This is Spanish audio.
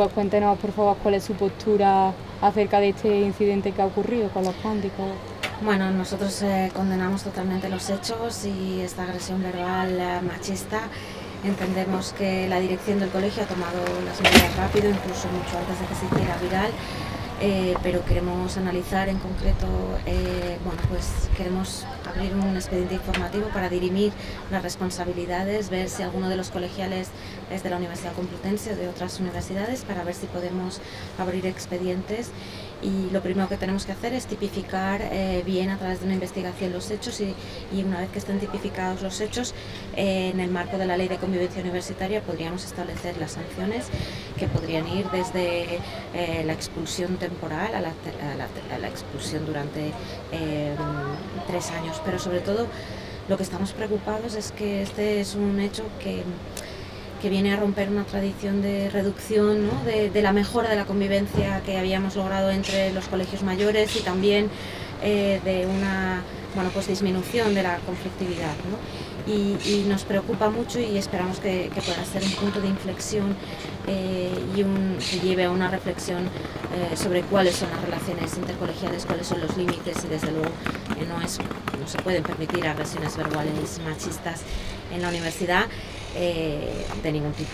Pues cuéntenos, por favor, cuál es su postura acerca de este incidente que ha ocurrido con los cánticos. Bueno, nosotros eh, condenamos totalmente los hechos y esta agresión verbal eh, machista. Entendemos que la dirección del colegio ha tomado las medidas rápido, incluso mucho antes de que se hiciera viral. Eh, pero queremos analizar en concreto, eh, bueno, pues queremos abrir un expediente informativo para dirimir las responsabilidades, ver si alguno de los colegiales es de la Universidad Complutense o de otras universidades, para ver si podemos abrir expedientes. Y lo primero que tenemos que hacer es tipificar eh, bien a través de una investigación los hechos y, y una vez que estén tipificados los hechos, eh, en el marco de la ley de convivencia universitaria podríamos establecer las sanciones que podrían ir desde eh, la expulsión temporal a la, a la, a expulsión durante tres años, pero sobre todo lo que estamos preocupados es que este es un hecho que que viene a romper una tradición de reducción, ¿no? de, de, la mejora de la convivencia que habíamos logrado entre los colegios mayores y también eh, de una bueno, pues disminución de la conflictividad. ¿no? Y, nos preocupa mucho y esperamos que, que, pueda ser un punto de inflexión eh, y un, que lleve a una reflexión eh, sobre cuáles son las relaciones intercolegiales, cuáles son los límites y desde luego no, es, no se pueden permitir agresiones verbales machistas en la universidad eh, de ningún tipo.